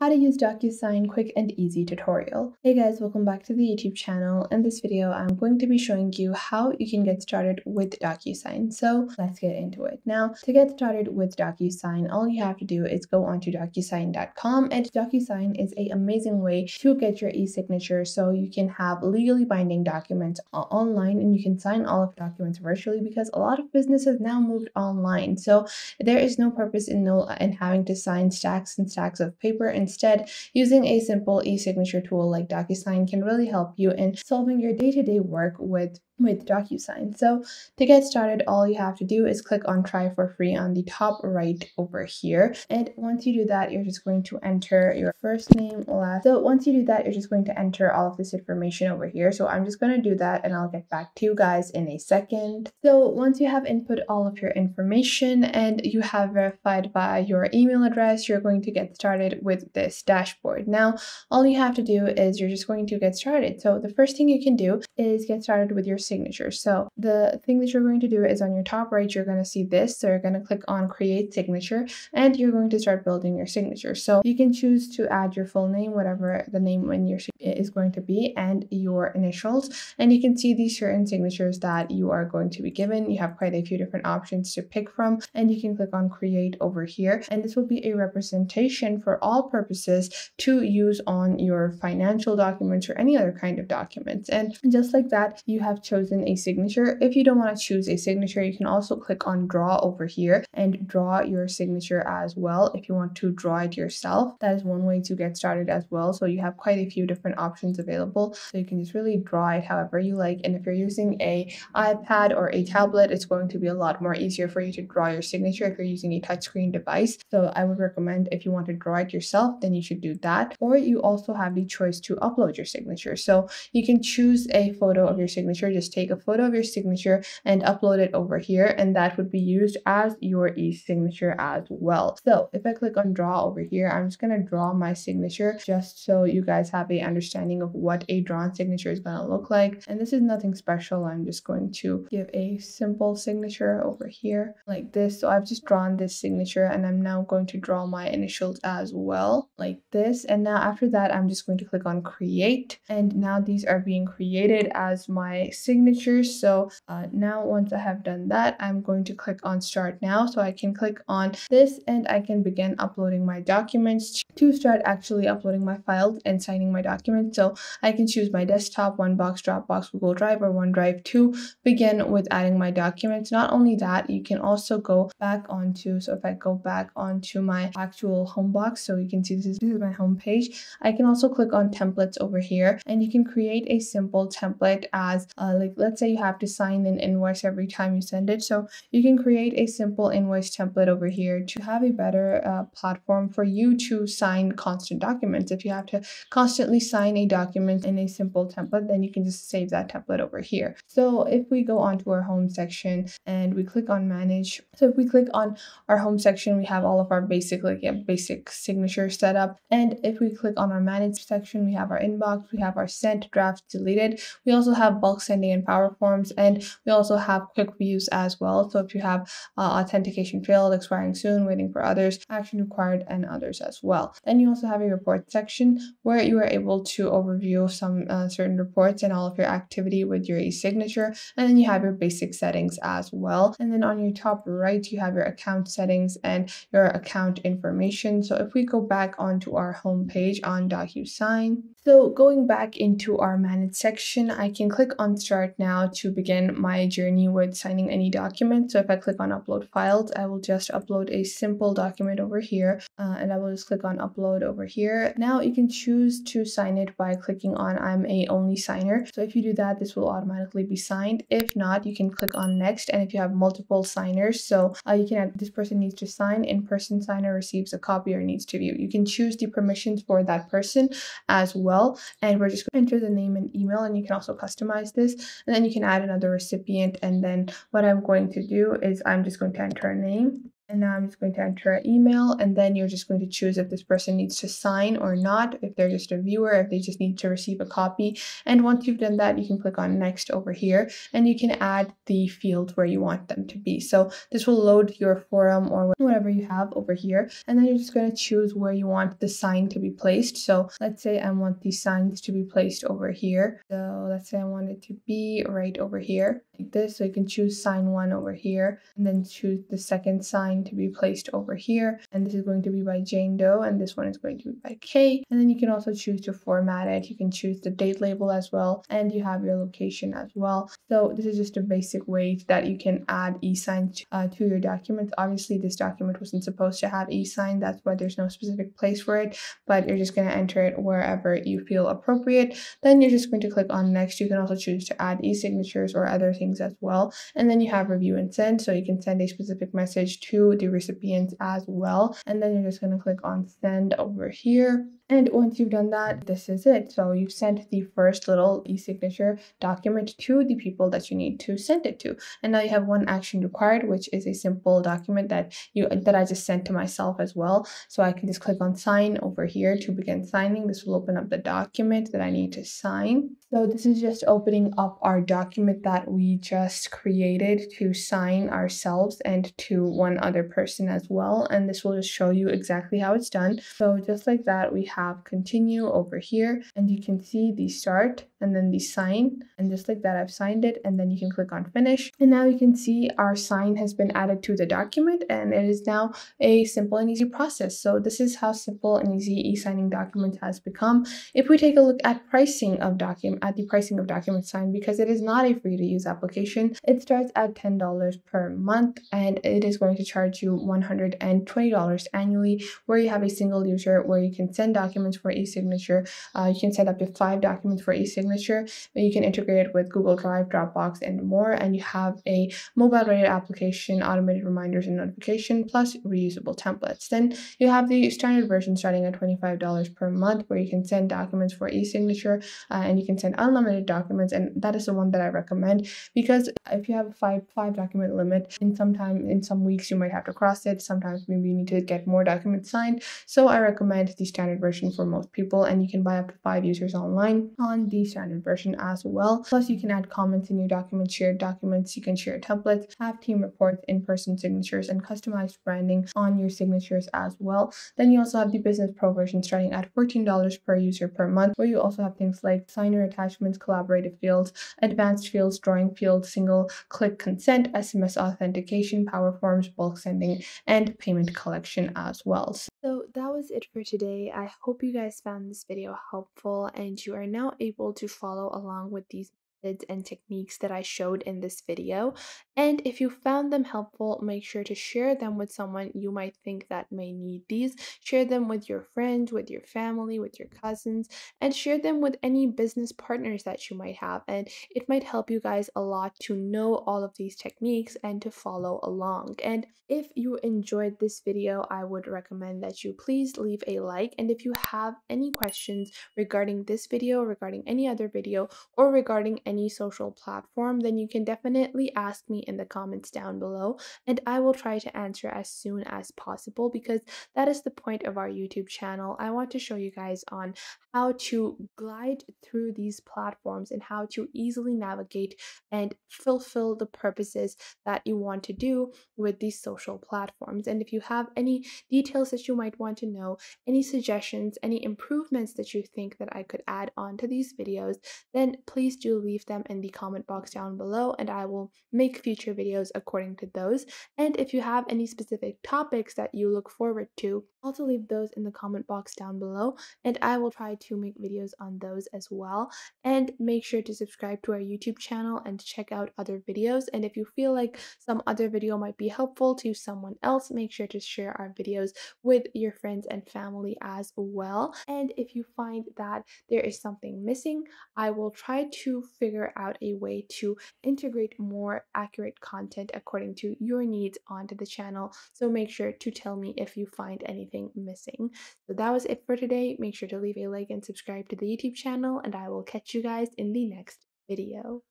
How to use DocuSign quick and easy tutorial. Hey guys, welcome back to the YouTube channel. In this video, I'm going to be showing you how you can get started with DocuSign. So let's get into it. Now, to get started with DocuSign, all you have to do is go onto DocuSign.com and DocuSign is a amazing way to get your e-signature so you can have legally binding documents online and you can sign all of documents virtually because a lot of businesses now moved online. So there is no purpose in, no, in having to sign stacks and stacks of paper and Instead, using a simple e-signature tool like DocuSign can really help you in solving your day-to-day work with with DocuSign. So to get started, all you have to do is click on try for free on the top right over here. And once you do that, you're just going to enter your first name, last. So once you do that, you're just going to enter all of this information over here. So I'm just going to do that and I'll get back to you guys in a second. So once you have input all of your information and you have verified by your email address, you're going to get started with this dashboard. Now, all you have to do is you're just going to get started. So the first thing you can do is get started with your signature. So the thing that you're going to do is on your top right, you're going to see this. So you're going to click on create signature and you're going to start building your signature. So you can choose to add your full name, whatever the name when your is going to be and your initials. And you can see these certain signatures that you are going to be given. You have quite a few different options to pick from and you can click on create over here. And this will be a representation for all purposes to use on your financial documents or any other kind of documents. And just like that, you have chosen a signature. If you don't want to choose a signature, you can also click on draw over here and draw your signature as well. If you want to draw it yourself, that is one way to get started as well. So you have quite a few different options available. So you can just really draw it however you like. And if you're using a iPad or a tablet, it's going to be a lot more easier for you to draw your signature if you're using a touchscreen device. So I would recommend if you want to draw it yourself, then you should do that. Or you also have the choice to upload your signature. So you can choose a photo of your signature, just just take a photo of your signature and upload it over here and that would be used as your e-signature as well. So if I click on draw over here, I'm just going to draw my signature just so you guys have a understanding of what a drawn signature is going to look like. And this is nothing special. I'm just going to give a simple signature over here like this. So I've just drawn this signature and I'm now going to draw my initials as well like this. And now after that, I'm just going to click on create. And now these are being created as my signatures. So uh, now once I have done that, I'm going to click on start now. So I can click on this and I can begin uploading my documents to start actually uploading my files and signing my documents. So I can choose my desktop, OneBox, Dropbox, Google Drive, or OneDrive to begin with adding my documents. Not only that, you can also go back onto, so if I go back onto my actual home box, so you can see this is, this is my home page, I can also click on templates over here and you can create a simple template as uh, like let's say you have to sign an invoice every time you send it. So you can create a simple invoice template over here to have a better uh, platform for you to sign constant documents. If you have to constantly sign a document in a simple template, then you can just save that template over here. So if we go onto our home section and we click on manage, so if we click on our home section, we have all of our basic like yeah, basic signature setup. And if we click on our manage section, we have our inbox, we have our sent, drafts, deleted. We also have bulk sending and power forms and we also have quick views as well so if you have uh, authentication failed expiring soon waiting for others action required and others as well then you also have a report section where you are able to overview some uh, certain reports and all of your activity with your e-signature and then you have your basic settings as well. And then on your top right you have your account settings and your account information. So if we go back onto our home page on DocuSign so going back into our manage section, I can click on start now to begin my journey with signing any document. So if I click on upload files, I will just upload a simple document over here uh, and I will just click on upload over here. Now you can choose to sign it by clicking on I'm a only signer. So if you do that, this will automatically be signed. If not, you can click on next. And if you have multiple signers, so uh, you can add this person needs to sign, in-person signer receives a copy or needs to view. You can choose the permissions for that person as well well. And we're just going to enter the name and email and you can also customize this. And then you can add another recipient. And then what I'm going to do is I'm just going to enter a name And now I'm just going to enter an email and then you're just going to choose if this person needs to sign or not, if they're just a viewer, if they just need to receive a copy. And once you've done that, you can click on next over here and you can add the field where you want them to be. So this will load your forum or whatever you have over here. And then you're just going to choose where you want the sign to be placed. So let's say I want these signs to be placed over here. So let's say I want it to be right over here like this. So you can choose sign one over here and then choose the second sign to be placed over here. And this is going to be by Jane Doe and this one is going to be by Kay. And then you can also choose to format it. You can choose the date label as well and you have your location as well. So this is just a basic way that you can add e-signs uh, to your documents. Obviously this document wasn't supposed to have e-sign. That's why there's no specific place for it, but you're just going to enter it wherever you feel appropriate. Then you're just going to click on next. You can also choose to add e-signatures or other things as well. And then you have review and send. So you can send a specific message to the recipients as well. And then you're just going to click on send over here. And once you've done that, this is it. So you've sent the first little e-signature document to the people that you need to send it to. And now you have one action required, which is a simple document that you that I just sent to myself as well. So I can just click on sign over here to begin signing. This will open up the document that I need to sign. So this is just opening up our document that we just created to sign ourselves and to one other person as well. And this will just show you exactly how it's done. So just like that, we have have continue over here and you can see the start and then the sign and just like that I've signed it and then you can click on finish and now you can see our sign has been added to the document and it is now a simple and easy process so this is how simple and easy e-signing documents has become if we take a look at pricing of document at the pricing of DocuSign because it is not a free to use application it starts at $10 per month and it is going to charge you $120 annually where you have a single user where you can send documents for e-signature uh, you can set up to five documents for e-signature signature. You can integrate it with Google Drive, Dropbox, and more. And you have a mobile rated application, automated reminders and notification, plus reusable templates. Then you have the standard version starting at $25 per month, where you can send documents for e-signature uh, and you can send unlimited documents. And that is the one that I recommend because if you have a five five document limit, in some time in some weeks you might have to cross it. Sometimes maybe you need to get more documents signed. So I recommend the standard version for most people, and you can buy up to five users online on the standard version as well. Plus, you can add comments in your documents, share documents, you can share templates, have team reports, in-person signatures, and customized branding on your signatures as well. Then you also have the Business Pro version starting at $14 per user per month, where you also have things like signer attachments, collaborative fields, advanced fields, drawing fields, single click consent, SMS authentication, power forms, bulk sending, and payment collection as well. So that was it for today. I hope you guys found this video helpful and you are now able to follow along with these methods and techniques that I showed in this video. And if you found them helpful, make sure to share them with someone you might think that may need these. Share them with your friends, with your family, with your cousins, and share them with any business partners that you might have. And it might help you guys a lot to know all of these techniques and to follow along. And if you enjoyed this video, I would recommend that you please leave a like. And if you have any questions regarding this video, regarding any other video, or regarding any social platform, then you can definitely ask me in the comments down below and I will try to answer as soon as possible because that is the point of our YouTube channel. I want to show you guys on how to glide through these platforms and how to easily navigate and fulfill the purposes that you want to do with these social platforms. And if you have any details that you might want to know, any suggestions, any improvements that you think that I could add on to these videos, then please do leave leave them in the comment box down below and I will make future videos according to those. And if you have any specific topics that you look forward to, also leave those in the comment box down below and I will try to make videos on those as well. And make sure to subscribe to our YouTube channel and check out other videos. And if you feel like some other video might be helpful to someone else, make sure to share our videos with your friends and family as well. And if you find that there is something missing, I will try to figure out a way to integrate more accurate content according to your needs onto the channel. So make sure to tell me if you find anything missing. So that was it for today. Make sure to leave a like and subscribe to the YouTube channel and I will catch you guys in the next video.